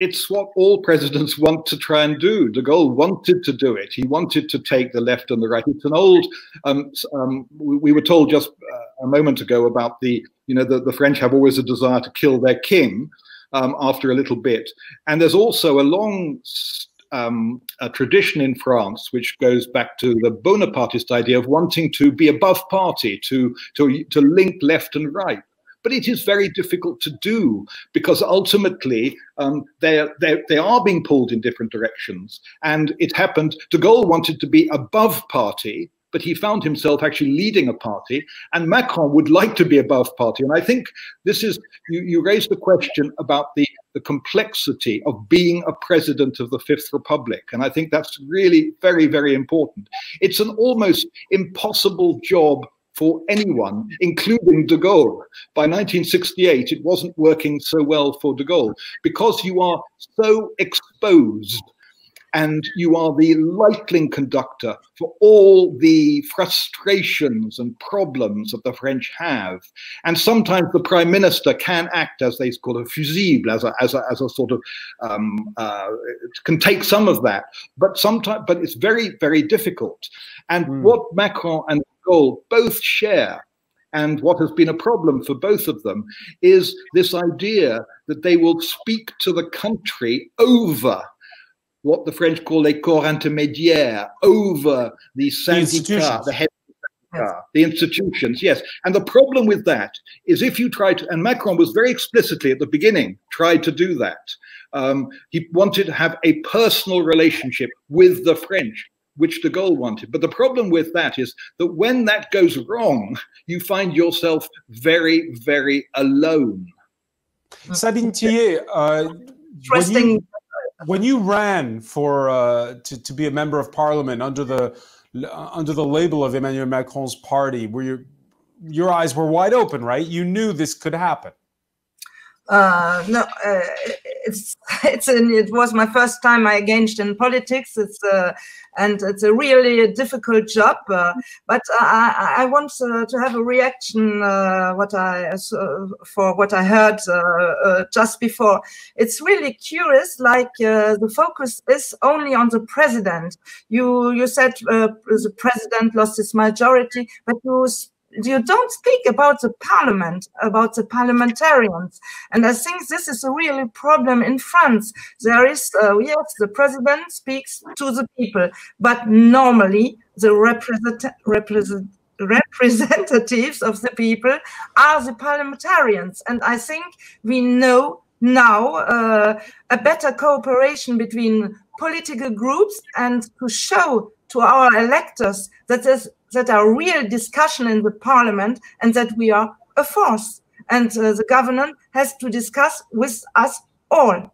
it's what all presidents want to try and do. De Gaulle wanted to do it. He wanted to take the left and the right. It's an old. Um, um, we, we, were told just uh, a moment ago about the, you know, the, the French have always a desire to kill their king um, after a little bit, and there's also a long um, a tradition in France which goes back to the Bonapartist idea of wanting to be above party, to to to link left and right. But it is very difficult to do because ultimately um, they, they, they are being pulled in different directions. And it happened, de Gaulle wanted to be above party, but he found himself actually leading a party, and Macron would like to be above party. And I think this is, you, you raised the question about the, the complexity of being a president of the Fifth Republic. And I think that's really very, very important. It's an almost impossible job for anyone, including de Gaulle. By 1968, it wasn't working so well for de Gaulle because you are so exposed and you are the lightning conductor for all the frustrations and problems that the French have. And sometimes the prime minister can act as they call a fusible, as a, as a, as a sort of, um, uh, can take some of that, but sometimes, but it's very, very difficult. And mm. what Macron and Gaulle both share and what has been a problem for both of them is this idea that they will speak to the country over what the French call les corps intermédiaires, over the syndicats, the head the institutions, yes. And the problem with that is if you try to, and Macron was very explicitly at the beginning tried to do that. Um, he wanted to have a personal relationship with the French which de Gaulle wanted. But the problem with that is that when that goes wrong, you find yourself very, very alone. Sabine Thillaye, uh, when, you, when you ran for uh, to, to be a member of parliament under the uh, under the label of Emmanuel Macron's party, were your your eyes were wide open, right? You knew this could happen. Uh, no, uh, it's it's it was my first time I engaged in politics. It's uh, and it's a really difficult job. Uh, but I, I want uh, to have a reaction uh, what I for what I heard just before. It's really curious. Like the focus is only on the president. You you said the president lost his majority, but you you don't speak about the parliament, about the parliamentarians. And I think this is a real problem in France. There is, uh, yes, the president speaks to the people, but normally the represent, represent, representatives of the people are the parliamentarians. And I think we know now uh, a better cooperation between political groups and to show to our electors that there's that are real discussion in the parliament and that we are a force. And uh, the government has to discuss with us all